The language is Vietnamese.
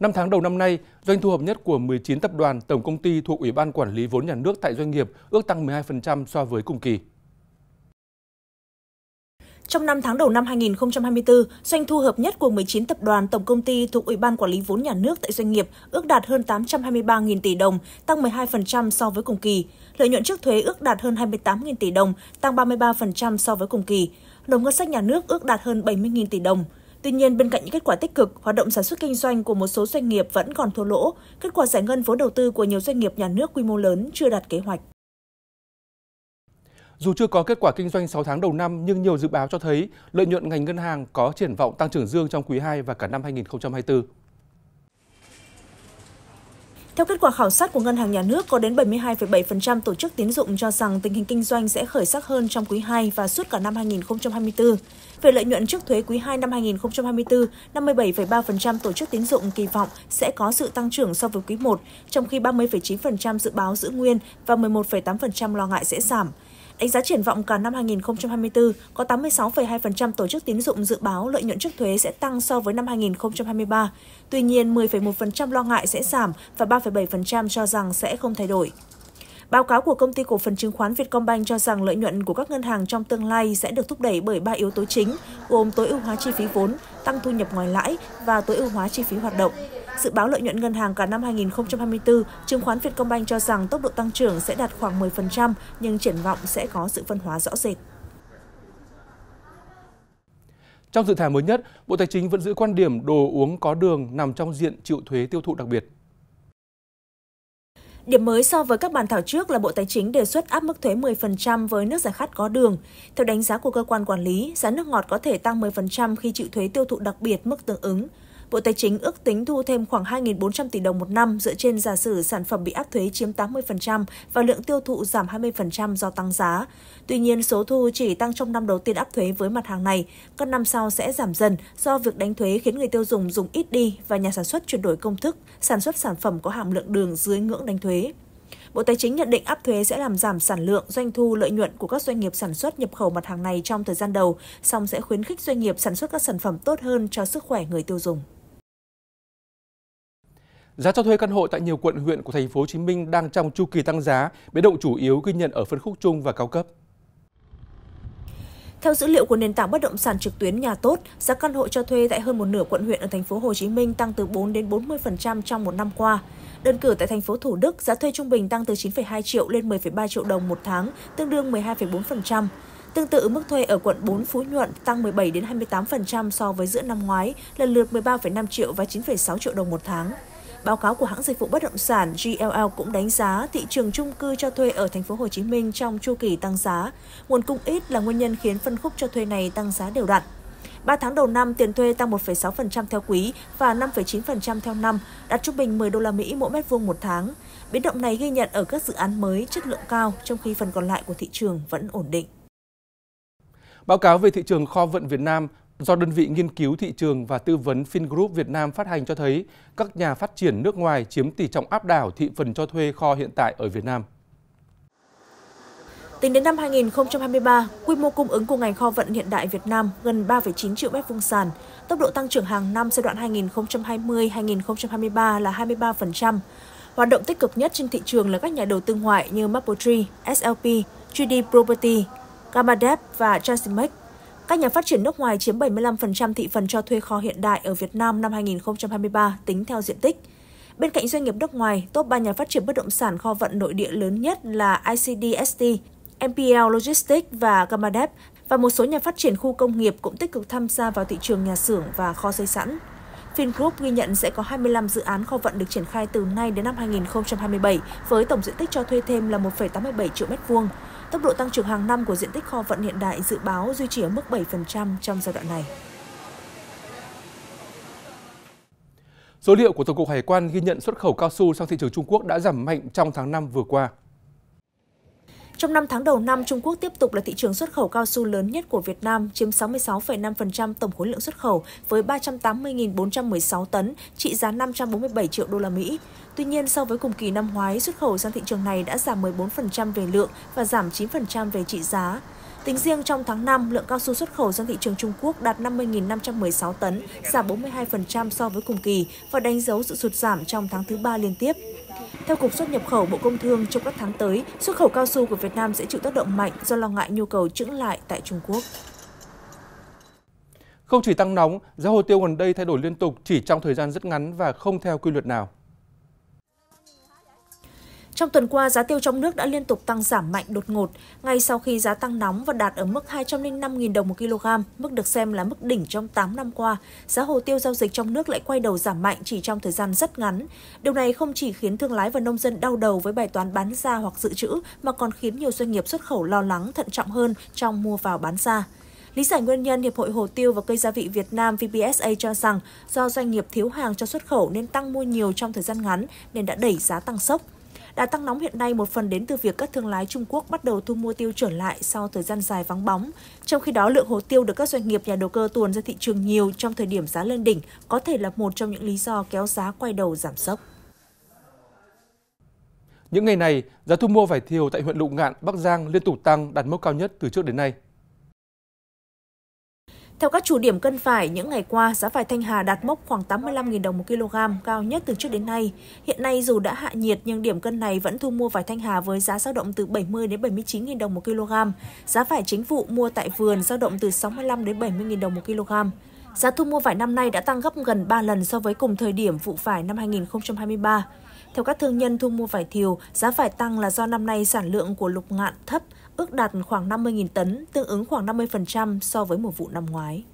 Năm tháng đầu năm nay, doanh thu hợp nhất của 19 tập đoàn tổng công ty thuộc Ủy ban Quản lý vốn nhà nước tại doanh nghiệp ước tăng 12% so với cùng kỳ. Trong 5 tháng đầu năm 2024, doanh thu hợp nhất của 19 tập đoàn tổng công ty thuộc Ủy ban Quản lý vốn nhà nước tại doanh nghiệp ước đạt hơn 823.000 tỷ đồng, tăng 12% so với cùng kỳ. Lợi nhuận trước thuế ước đạt hơn 28.000 tỷ đồng, tăng 33% so với cùng kỳ. Nộp ngân sách nhà nước ước đạt hơn 70.000 tỷ đồng. Tuy nhiên, bên cạnh những kết quả tích cực, hoạt động sản xuất kinh doanh của một số doanh nghiệp vẫn còn thua lỗ. Kết quả giải ngân vốn đầu tư của nhiều doanh nghiệp nhà nước quy mô lớn chưa đạt kế hoạch. Dù chưa có kết quả kinh doanh 6 tháng đầu năm, nhưng nhiều dự báo cho thấy lợi nhuận ngành ngân hàng có triển vọng tăng trưởng dương trong quý 2 và cả năm 2024. Theo kết quả khảo sát của Ngân hàng Nhà nước, có đến 72,7% tổ chức tín dụng cho rằng tình hình kinh doanh sẽ khởi sắc hơn trong quý 2 và suốt cả năm 2024. Về lợi nhuận trước thuế quý 2 năm 2024, 57,3% tổ chức tín dụng kỳ vọng sẽ có sự tăng trưởng so với quý 1, trong khi 30,9% dự báo giữ nguyên và 11,8% lo ngại sẽ giảm. Đánh giá triển vọng cả năm 2024, có 86,2% tổ chức tín dụng dự báo lợi nhuận trước thuế sẽ tăng so với năm 2023. Tuy nhiên, 10,1% lo ngại sẽ giảm và 3,7% cho rằng sẽ không thay đổi. Báo cáo của công ty cổ phần chứng khoán Vietcombank cho rằng lợi nhuận của các ngân hàng trong tương lai sẽ được thúc đẩy bởi ba yếu tố chính, gồm tối ưu hóa chi phí vốn, tăng thu nhập ngoài lãi và tối ưu hóa chi phí hoạt động. Dự báo lợi nhuận ngân hàng cả năm 2024, chứng khoán Vietcombank cho rằng tốc độ tăng trưởng sẽ đạt khoảng 10%, nhưng triển vọng sẽ có sự phân hóa rõ rệt. Trong dự thảo mới nhất, Bộ Tài chính vẫn giữ quan điểm đồ uống có đường nằm trong diện chịu thuế tiêu thụ đặc biệt. Điểm mới so với các bản thảo trước là Bộ Tài chính đề xuất áp mức thuế 10% với nước giải khát có đường. Theo đánh giá của cơ quan quản lý, giá nước ngọt có thể tăng 10% khi chịu thuế tiêu thụ đặc biệt mức tương ứng. Bộ Tài chính ước tính thu thêm khoảng 2.400 tỷ đồng một năm dựa trên giả sử sản phẩm bị áp thuế chiếm 80% và lượng tiêu thụ giảm 20% do tăng giá. Tuy nhiên, số thu chỉ tăng trong năm đầu tiên áp thuế với mặt hàng này, các năm sau sẽ giảm dần do việc đánh thuế khiến người tiêu dùng dùng ít đi và nhà sản xuất chuyển đổi công thức, sản xuất sản phẩm có hàm lượng đường dưới ngưỡng đánh thuế. Bộ Tài chính nhận định áp thuế sẽ làm giảm sản lượng, doanh thu, lợi nhuận của các doanh nghiệp sản xuất nhập khẩu mặt hàng này trong thời gian đầu, song sẽ khuyến khích doanh nghiệp sản xuất các sản phẩm tốt hơn cho sức khỏe người tiêu dùng. Giá cho thuê căn hộ tại nhiều quận huyện của thành phố Hồ Chí Minh đang trong chu kỳ tăng giá, biến động chủ yếu ghi nhận ở phân khúc trung và cao cấp. Theo dữ liệu của nền tảng bất động sản trực tuyến Nhà Tốt, giá căn hộ cho thuê tại hơn một nửa quận huyện ở thành phố Hồ Chí Minh tăng từ 4 đến 40% trong một năm qua. Đơn cử tại thành phố Thủ Đức, giá thuê trung bình tăng từ 9,2 triệu lên 10,3 triệu đồng một tháng, tương đương 12,4%. Tương tự, mức thuê ở quận 4 Phú Nhuận tăng 17 đến 28% so với giữa năm ngoái, lần lượt 13,5 triệu và 9,6 triệu đồng một tháng. Báo cáo của hãng dịch vụ bất động sản GLL cũng đánh giá thị trường chung cư cho thuê ở thành phố Hồ Chí Minh trong chu kỳ tăng giá. Nguồn cung ít là nguyên nhân khiến phân khúc cho thuê này tăng giá đều đặn. 3 tháng đầu năm, tiền thuê tăng 1,6% theo quý và 5,9% theo năm, đạt trung bình 10 đô la Mỹ mỗi mét vuông một tháng. Biến động này ghi nhận ở các dự án mới chất lượng cao, trong khi phần còn lại của thị trường vẫn ổn định. Báo cáo về thị trường kho vận Việt Nam do đơn vị nghiên cứu thị trường và tư vấn FinGroup Việt Nam phát hành cho thấy các nhà phát triển nước ngoài chiếm tỷ trọng áp đảo thị phần cho thuê kho hiện tại ở Việt Nam. Tính đến năm 2023, quy mô cung ứng của ngành kho vận hiện đại Việt Nam gần 3,9 triệu mét vuông sàn. Tốc độ tăng trưởng hàng năm giai đoạn 2020-2023 là 23%. Hoạt động tích cực nhất trên thị trường là các nhà đầu tư ngoại như Mapletree, SLP, 3D Property, Gamadev và Transimex. Các nhà phát triển nước ngoài chiếm 75% thị phần cho thuê kho hiện đại ở Việt Nam năm 2023 tính theo diện tích. Bên cạnh doanh nghiệp nước ngoài, top 3 nhà phát triển bất động sản kho vận nội địa lớn nhất là ICDST, MPL Logistics và Gamadep và một số nhà phát triển khu công nghiệp cũng tích cực tham gia vào thị trường nhà xưởng và kho xây sẵn. VinGroup ghi nhận sẽ có 25 dự án kho vận được triển khai từ nay đến năm 2027 với tổng diện tích cho thuê thêm là 1,87 triệu mét vuông. Tốc độ tăng trưởng hàng năm của diện tích kho vận hiện đại dự báo duy trì ở mức 7% trong giai đoạn này. Số liệu của Tổng cục Hải quan ghi nhận xuất khẩu cao su sang thị trường Trung Quốc đã giảm mạnh trong tháng 5 vừa qua. Trong 5 tháng đầu năm, Trung Quốc tiếp tục là thị trường xuất khẩu cao su lớn nhất của Việt Nam, chiếm 66,5% tổng khối lượng xuất khẩu với 380.416 tấn, trị giá 547 triệu đô la Mỹ. Tuy nhiên, so với cùng kỳ năm ngoái, xuất khẩu sang thị trường này đã giảm 14% về lượng và giảm 9% về trị giá. Tính riêng trong tháng 5, lượng cao su xuất khẩu sang thị trường Trung Quốc đạt 50.516 tấn, giảm 42% so với cùng kỳ và đánh dấu sự sụt giảm trong tháng thứ ba liên tiếp. Theo Cục xuất nhập khẩu Bộ Công Thương, trong các tháng tới, xuất khẩu cao su của Việt Nam sẽ chịu tác động mạnh do lo ngại nhu cầu trứng lại tại Trung Quốc. Không chỉ tăng nóng, giá hồ tiêu gần đây thay đổi liên tục chỉ trong thời gian rất ngắn và không theo quy luật nào. Trong tuần qua, giá tiêu trong nước đã liên tục tăng giảm mạnh đột ngột, ngay sau khi giá tăng nóng và đạt ở mức 205.000 đồng một kg, mức được xem là mức đỉnh trong 8 năm qua. Giá hồ tiêu giao dịch trong nước lại quay đầu giảm mạnh chỉ trong thời gian rất ngắn. Điều này không chỉ khiến thương lái và nông dân đau đầu với bài toán bán ra hoặc dự trữ, mà còn khiến nhiều doanh nghiệp xuất khẩu lo lắng thận trọng hơn trong mua vào bán ra. Lý giải nguyên nhân, Hiệp hội Hồ tiêu và Cây gia vị Việt Nam VPSA cho rằng do doanh nghiệp thiếu hàng cho xuất khẩu nên tăng mua nhiều trong thời gian ngắn nên đã đẩy giá tăng sốc. Đà tăng nóng hiện nay một phần đến từ việc các thương lái Trung Quốc bắt đầu thu mua tiêu trở lại sau thời gian dài vắng bóng. Trong khi đó, lượng hồ tiêu được các doanh nghiệp nhà đầu cơ tuồn ra thị trường nhiều trong thời điểm giá lên đỉnh có thể là một trong những lý do kéo giá quay đầu giảm sốc. Những ngày này, giá thu mua vải thiều tại huyện Lục Ngạn, Bắc Giang liên tục tăng đạt mốc cao nhất từ trước đến nay. Theo các chủ điểm cân vải, những ngày qua, giá vải Thanh Hà đạt mốc khoảng 85.000 đồng một kg, cao nhất từ trước đến nay. Hiện nay dù đã hạ nhiệt nhưng điểm cân này vẫn thu mua vải Thanh Hà với giá dao động từ 70 đến 79.000 đồng một kg. Giá vải chính vụ mua tại vườn dao động từ 65 đến 70.000 đồng một kg. Giá thu mua vải năm nay đã tăng gấp gần 3 lần so với cùng thời điểm vụ vải năm 2023. Theo các thương nhân thu mua vải thiều, giá vải tăng là do năm nay sản lượng của lục ngạn thấp, ước đạt khoảng 50.000 tấn, tương ứng khoảng 50% so với mùa vụ năm ngoái.